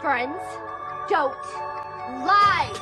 Friends, don't lie!